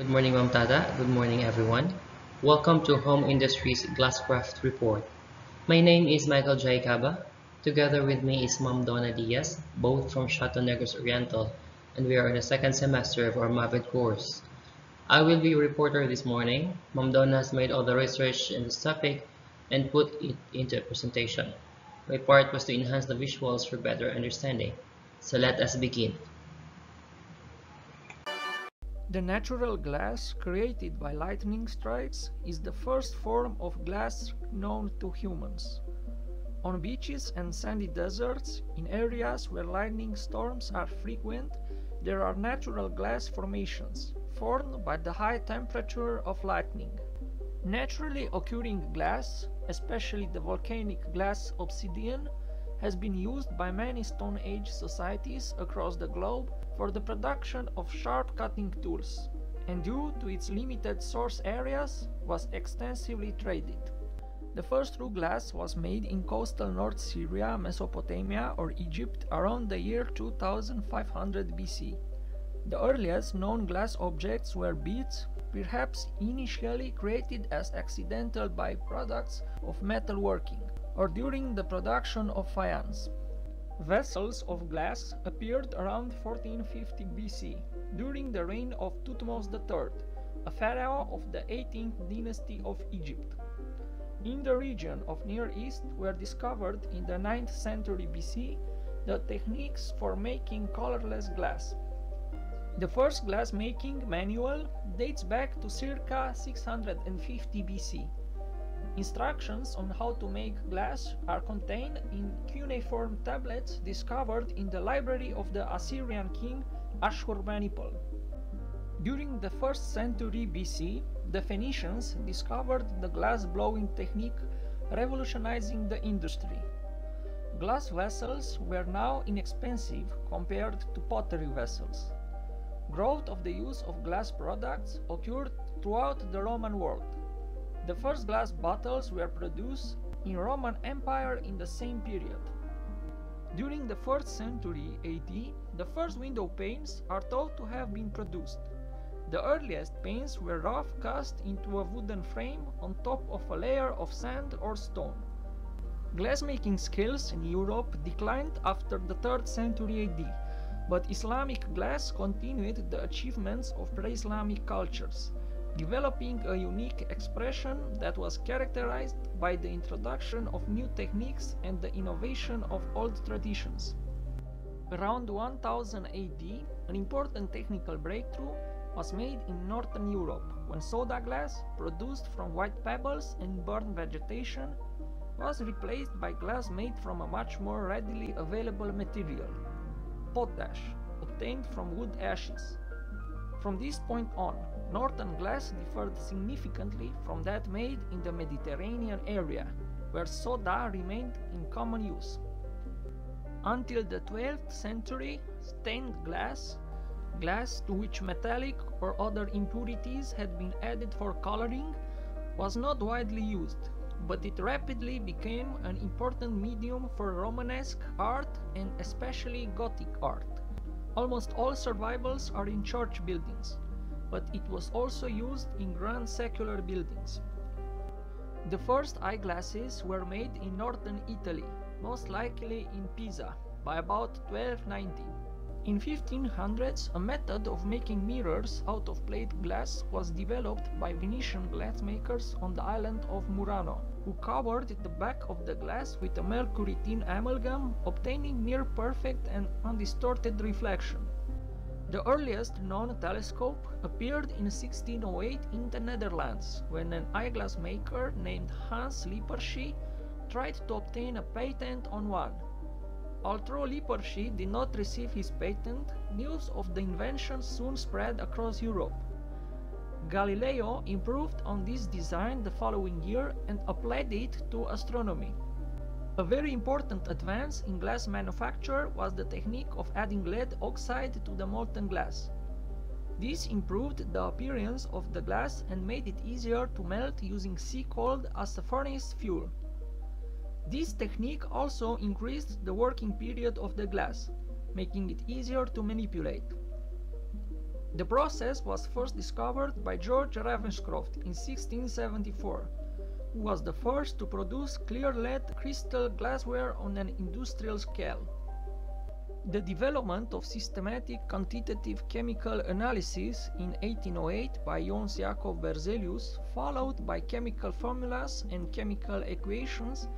Good morning, Ma'am Tata. Good morning, everyone. Welcome to Home Industries Glasscraft Report. My name is Michael J. Caba. Together with me is Ma'am Donna Diaz, both from Chateau Negros Oriental, and we are in the second semester of our MAVED course. I will be a reporter this morning. Ma'am Donna has made all the research in this topic and put it into a presentation. My part was to enhance the visuals for better understanding. So let us begin. The natural glass created by lightning strikes is the first form of glass known to humans. On beaches and sandy deserts, in areas where lightning storms are frequent, there are natural glass formations formed by the high temperature of lightning. Naturally occurring glass, especially the volcanic glass obsidian, has been used by many Stone Age societies across the globe for the production of sharp cutting tools, and due to its limited source areas, was extensively traded. The first true glass was made in coastal North Syria, Mesopotamia, or Egypt around the year 2500 BC. The earliest known glass objects were beads, perhaps initially created as accidental byproducts of metalworking or during the production of faience. Vessels of glass appeared around 1450 BC during the reign of Thutmose III, a pharaoh of the 18th dynasty of Egypt. In the region of Near East were discovered in the 9th century BC the techniques for making colorless glass. The first glass making manual dates back to circa 650 BC. Instructions on how to make glass are contained in cuneiform tablets discovered in the library of the Assyrian king Ashurbanipal. During the 1st century BC, the Phoenicians discovered the glass blowing technique, revolutionizing the industry. Glass vessels were now inexpensive compared to pottery vessels. Growth of the use of glass products occurred throughout the Roman world. The first glass bottles were produced in Roman Empire in the same period. During the 1st century AD, the first window panes are thought to have been produced. The earliest panes were rough cast into a wooden frame on top of a layer of sand or stone. Glassmaking skills in Europe declined after the 3rd century AD, but Islamic glass continued the achievements of pre-Islamic cultures developing a unique expression that was characterized by the introduction of new techniques and the innovation of old traditions. Around 1000 AD, an important technical breakthrough was made in Northern Europe when soda glass, produced from white pebbles and burned vegetation, was replaced by glass made from a much more readily available material, potash, obtained from wood ashes. From this point on, Northern glass differed significantly from that made in the Mediterranean area, where soda remained in common use. Until the 12th century, stained glass, glass to which metallic or other impurities had been added for coloring, was not widely used, but it rapidly became an important medium for Romanesque art and especially Gothic art. Almost all survivals are in church buildings, but it was also used in grand secular buildings. The first eyeglasses were made in northern Italy, most likely in Pisa, by about 1290. In 1500s, a method of making mirrors out of plate glass was developed by Venetian glassmakers on the island of Murano, who covered the back of the glass with a mercury tin amalgam, obtaining near perfect and undistorted reflection. The earliest known telescope appeared in 1608 in the Netherlands when an eyeglass maker named Hans Lippershey tried to obtain a patent on one. Although Lippershey did not receive his patent, news of the invention soon spread across Europe. Galileo improved on this design the following year and applied it to astronomy. A very important advance in glass manufacture was the technique of adding lead oxide to the molten glass. This improved the appearance of the glass and made it easier to melt using sea coal as a furnace fuel. This technique also increased the working period of the glass, making it easier to manipulate. The process was first discovered by George Ravenscroft in 1674, who was the first to produce clear lead crystal glassware on an industrial scale. The development of systematic quantitative chemical analysis in 1808 by Jöns Jacob Berzelius, followed by chemical formulas and chemical equations,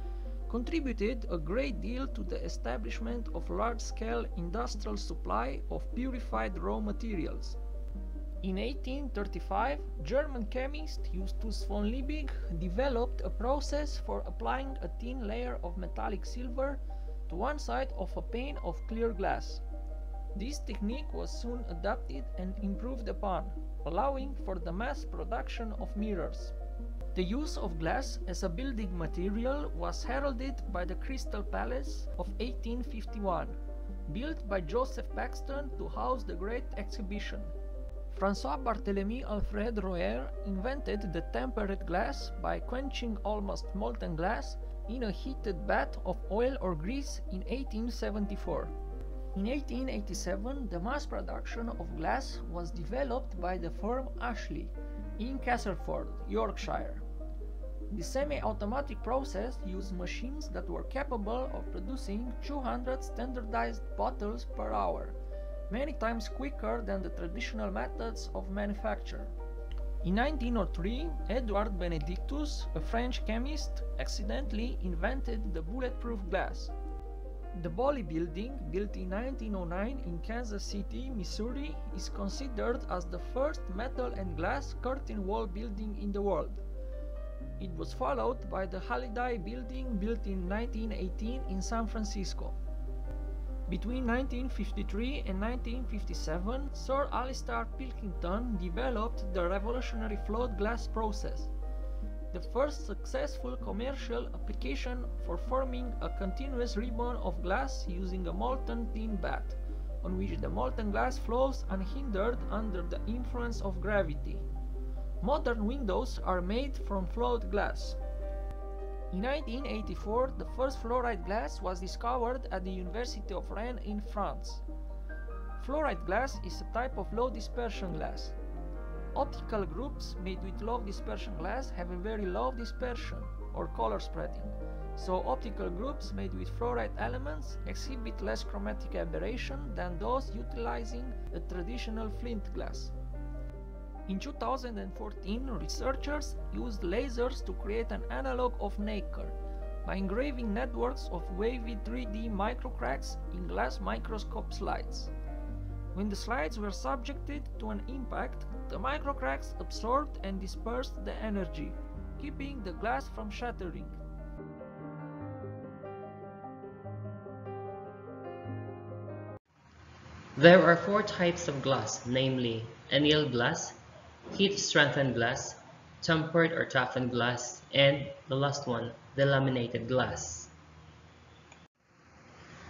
contributed a great deal to the establishment of large-scale industrial supply of purified raw materials. In 1835, German chemist Justus von Liebig developed a process for applying a thin layer of metallic silver to one side of a pane of clear glass. This technique was soon adapted and improved upon, allowing for the mass production of mirrors. The use of glass as a building material was heralded by the Crystal Palace of 1851, built by Joseph Paxton to house the Great Exhibition. François Barthélemy Alfred Royer invented the tempered glass by quenching almost molten glass in a heated bath of oil or grease in 1874. In 1887, the mass production of glass was developed by the firm Ashley in Castleford, Yorkshire. The semi-automatic process used machines that were capable of producing 200 standardized bottles per hour, many times quicker than the traditional methods of manufacture. In 1903, Edouard Benedictus, a French chemist, accidentally invented the bulletproof glass. The Boley Building, built in 1909 in Kansas City, Missouri, is considered as the first metal and glass curtain wall building in the world. It was followed by the Hallidie Building built in 1918 in San Francisco. Between 1953 and 1957, Sir Alastair Pilkington developed the revolutionary float glass process, the first successful commercial application for forming a continuous ribbon of glass using a molten tin bath, on which the molten glass flows unhindered under the influence of gravity. Modern windows are made from float glass. In 1984, the first fluoride glass was discovered at the University of Rennes in France. Fluoride glass is a type of low dispersion glass. Optical groups made with low dispersion glass have a very low dispersion, or color spreading, so optical groups made with fluoride elements exhibit less chromatic aberration than those utilizing a traditional flint glass. In 2014, researchers used lasers to create an analog of nacre by engraving networks of wavy 3D microcracks in glass microscope slides. When the slides were subjected to an impact, the microcracks absorbed and dispersed the energy, keeping the glass from shattering. There are four types of glass, namely annealed glass, heat-strengthened glass, tempered or toughened glass, and the last one, the laminated glass.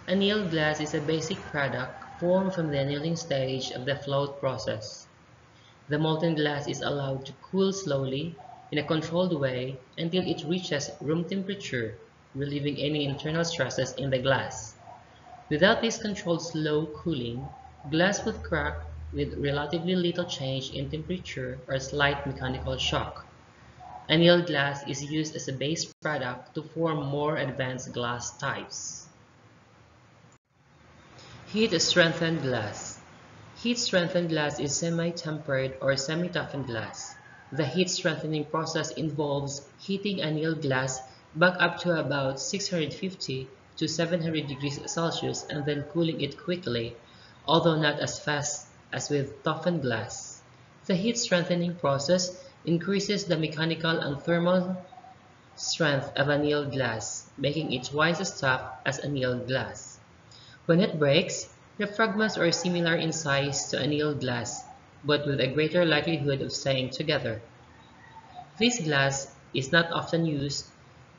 Annealed glass is a basic product formed from the annealing stage of the float process. The molten glass is allowed to cool slowly in a controlled way until it reaches room temperature, relieving any internal stresses in the glass. Without this controlled slow cooling, glass would crack with relatively little change in temperature or slight mechanical shock. Annealed glass is used as a base product to form more advanced glass types. Heat-strengthened glass Heat-strengthened glass is semi-tempered or semi-toughened glass. The heat-strengthening process involves heating annealed glass back up to about 650 to 700 degrees Celsius and then cooling it quickly, although not as fast as with toughened glass. The heat strengthening process increases the mechanical and thermal strength of annealed glass, making it twice as tough as annealed glass. When it breaks, the fragments are similar in size to annealed glass, but with a greater likelihood of staying together. This glass is not often used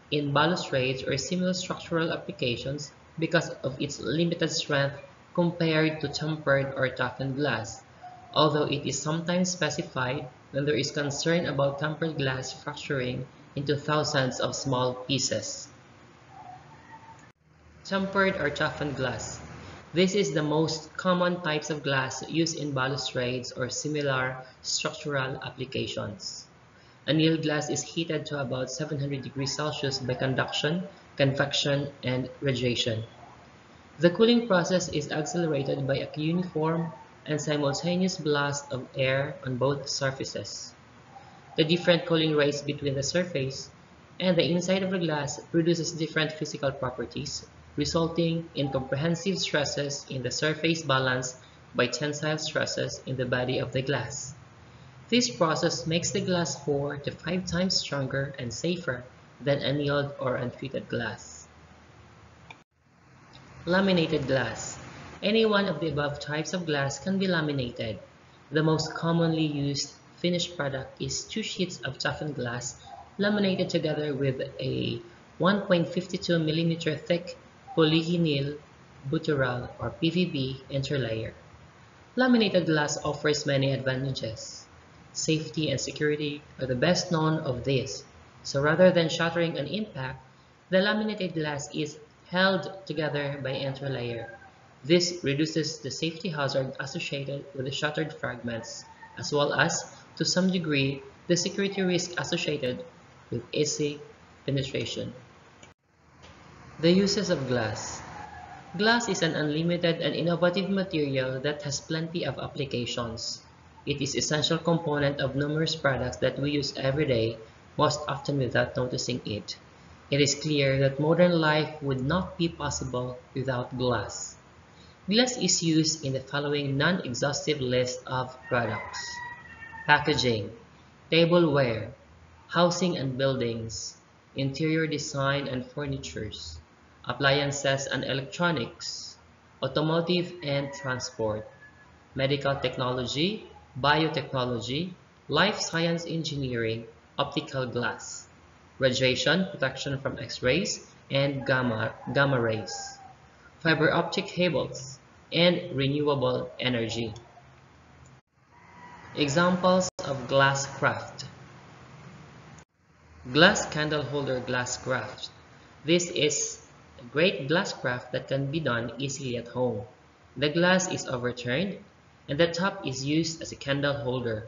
in balustrades or similar structural applications because of its limited strength compared to tempered or toughened glass, although it is sometimes specified when there is concern about tempered glass fracturing into thousands of small pieces. Tempered or toughened glass. This is the most common types of glass used in balustrades or similar structural applications. Annealed glass is heated to about 700 degrees Celsius by conduction, convection, and radiation. The cooling process is accelerated by a uniform and simultaneous blast of air on both surfaces. The different cooling rates between the surface and the inside of the glass produces different physical properties, resulting in comprehensive stresses in the surface balanced by tensile stresses in the body of the glass. This process makes the glass 4 to 5 times stronger and safer than annealed or untreated glass. Laminated glass. Any one of the above types of glass can be laminated. The most commonly used finished product is two sheets of toughened glass laminated together with a 1.52 mm thick polyvinyl butyral or PVB interlayer. Laminated glass offers many advantages. Safety and security are the best known of these, so rather than shattering on impact, the laminated glass is held together by interlayer. This reduces the safety hazard associated with the shattered fragments, as well as, to some degree, the security risk associated with easy penetration. The uses of glass. Glass is an unlimited and innovative material that has plenty of applications. It is essential component of numerous products that we use every day, most often without noticing it. It is clear that modern life would not be possible without glass. Glass is used in the following non-exhaustive list of products. Packaging, tableware, housing and buildings, interior design and furnitures, appliances and electronics, automotive and transport, medical technology, biotechnology, life science engineering, optical glass, radiation protection from X-rays and gamma, gamma rays, fiber optic cables, and renewable energy. Examples of glass craft Glass candle holder glass craft. This is a great glass craft that can be done easily at home. The glass is overturned and the top is used as a candle holder.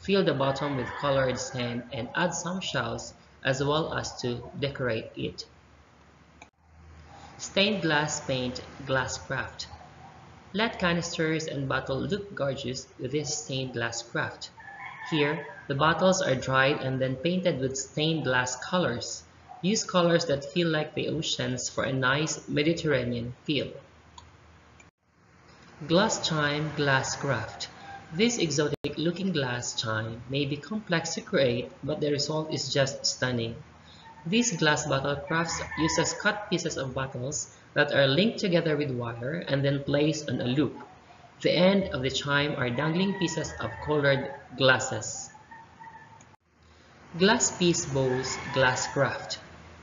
Fill the bottom with colored sand and add some shells as well as to decorate it. Stained glass paint glass craft. Let canisters and bottle look gorgeous with this stained glass craft. Here, the bottles are dried and then painted with stained glass colors. Use colors that feel like the oceans for a nice Mediterranean feel. Glass chime glass craft. This exotic looking glass chime may be complex to create, but the result is just stunning. These glass bottle crafts uses cut pieces of bottles that are linked together with wire and then placed on a loop. The end of the chime are dangling pieces of colored glasses. Glass piece bowls glass craft.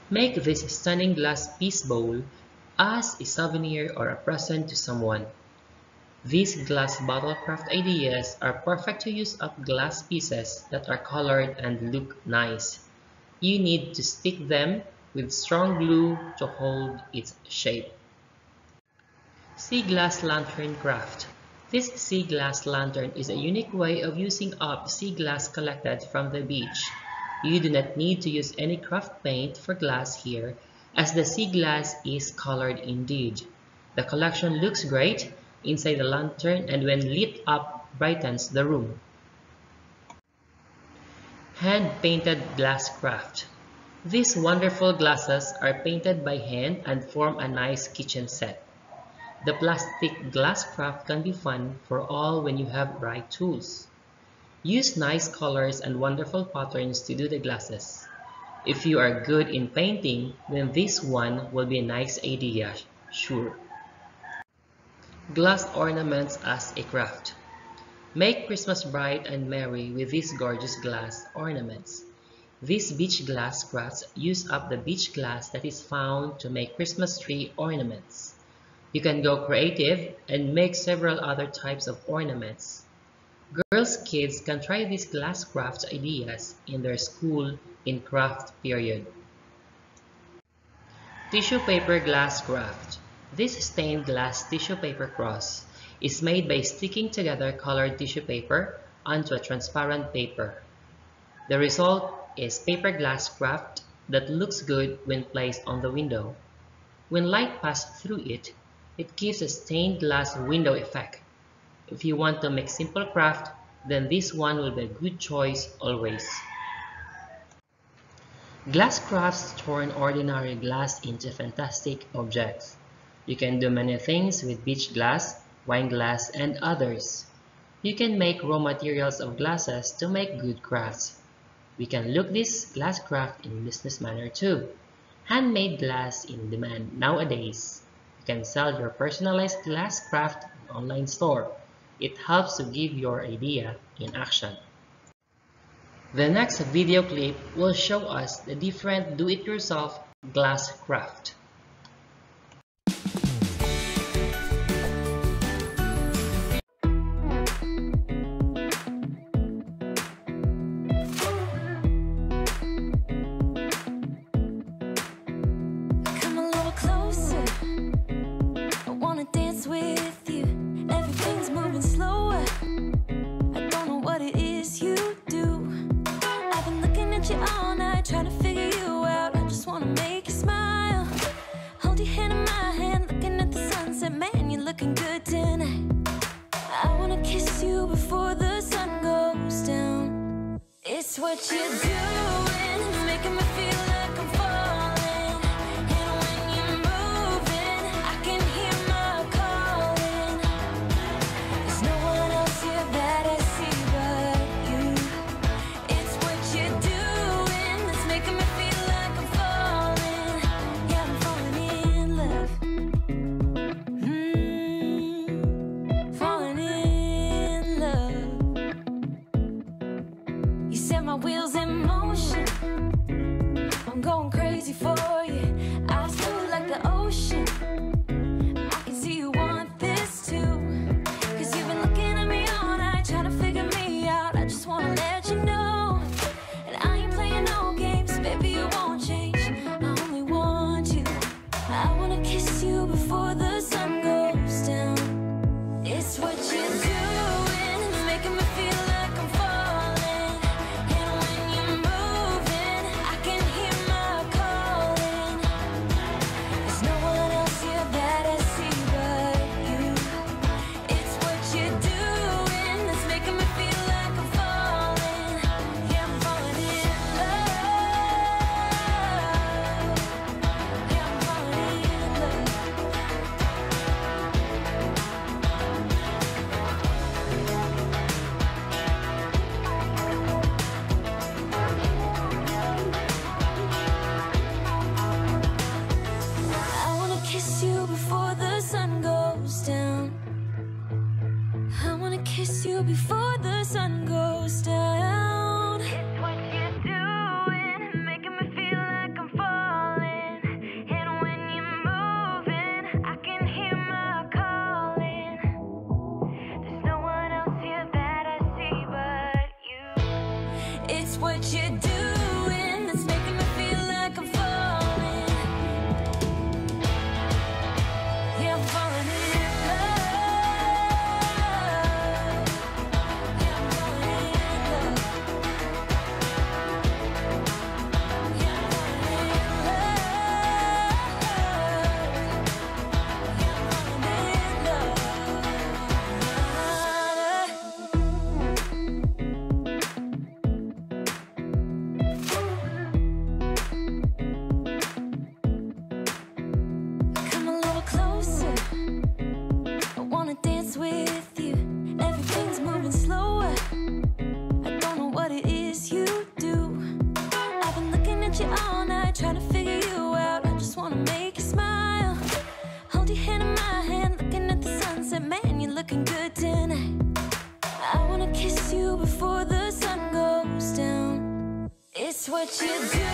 Make this stunning glass piece bowl as a souvenir or a present to someone. These glass bottle craft ideas are perfect to use up glass pieces that are colored and look nice. You need to stick them with strong glue to hold its shape. Sea glass lantern craft. This sea glass lantern is a unique way of using up sea glass collected from the beach. You do not need to use any craft paint for glass here as the sea glass is colored indeed. The collection looks great inside the lantern and when lit up brightens the room. Hand-painted glass craft. These wonderful glasses are painted by hand and form a nice kitchen set. The plastic glass craft can be fun for all when you have right tools. Use nice colors and wonderful patterns to do the glasses. If you are good in painting, then this one will be a nice idea, sure. Glass ornaments as a craft. Make Christmas bright and merry with these gorgeous glass ornaments. These beach glass crafts use up the beach glass that is found to make Christmas tree ornaments. You can go creative and make several other types of ornaments. Girls' kids can try these glass craft ideas in their school in craft period. Tissue paper glass craft. This stained glass tissue paper cross is made by sticking together colored tissue paper onto a transparent paper. The result is paper glass craft that looks good when placed on the window. When light passes through it, it gives a stained glass window effect. If you want to make simple craft, then this one will be a good choice always. Glass crafts turn ordinary glass into fantastic objects. You can do many things with beach glass, wine glass, and others. You can make raw materials of glasses to make good crafts. We can look this glass craft in business manner too. Handmade glass in demand nowadays. You can sell your personalized glass craft in online store. It helps to give your idea in action. The next video clip will show us the different do-it-yourself glass craft. What you out. I just wanna make you smile. Hold your hand in my hand, looking at the sunset. man, you're looking good tonight. I wanna kiss you before the sun goes down. It's what you're doing, making me feel like wheels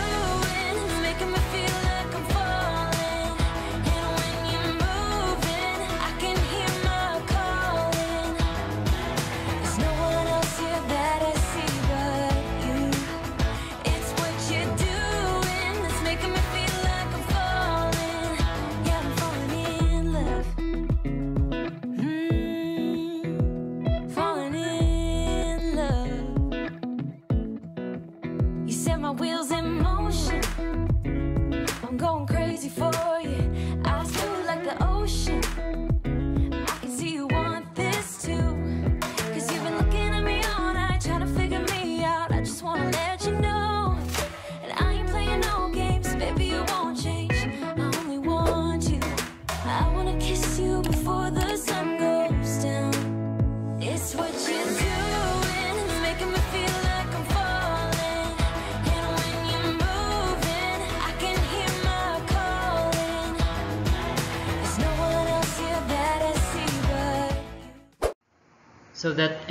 doing, it's making me feel like I'm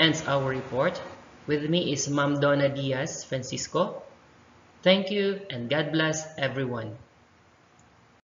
ends our report. With me is Ma'am Donna Diaz Francisco. Thank you and God bless everyone.